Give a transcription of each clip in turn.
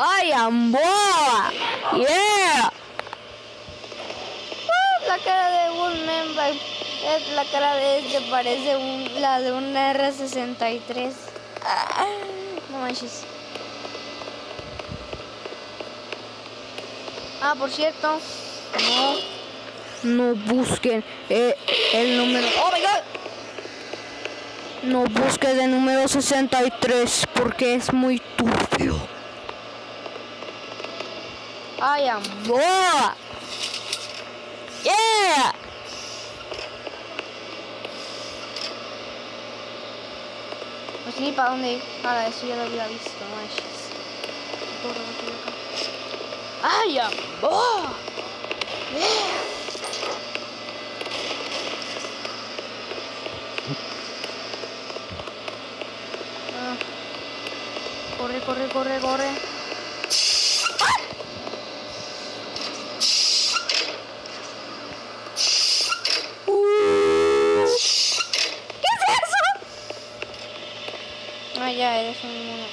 I am boa. Yeah. Ah, La cara de Woodman es la cara de este parece un, la de un R63. Ah, no manches. Ah, por cierto, no. No busquen eh, el número. Oh my god. No busques el número 63 porque es muy turbio. I am Boa. Yeah. Sé ni para dónde ir. Ahora, eso ya lo había visto. I am boa. Yeah. Ah. Corre, corre, corre, corre. ¿Qué Ah, ya, eres un mono.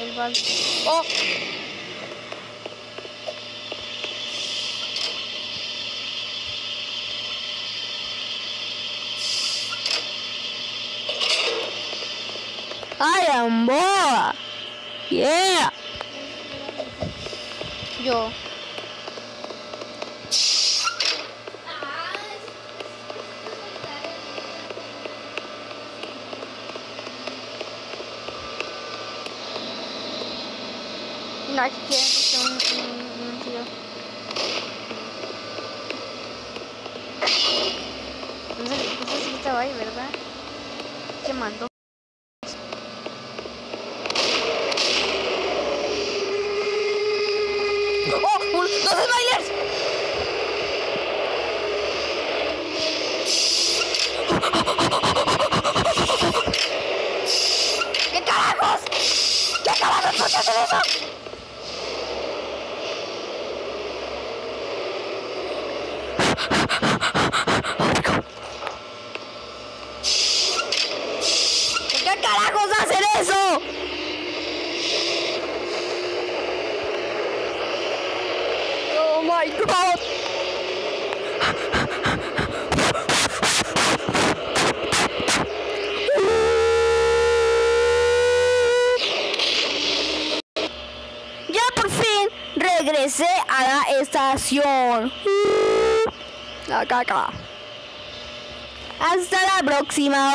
El bal. ¡Oh! I am boa. Yeah. Yo. No, aquí quieren que un, un, un tiro. No sé, no sé si estaba ahí, ¿verdad? ¿Qué mandó? ¡Oh! ¡Un, ¡Dos smilers! ¿Qué carajos? ¿Qué carajos? ¿Por qué hacen eso? ¿Por qué carajos hacen eso? Oh Ya por fin regresé a la estación. La caca. Hasta la próxima.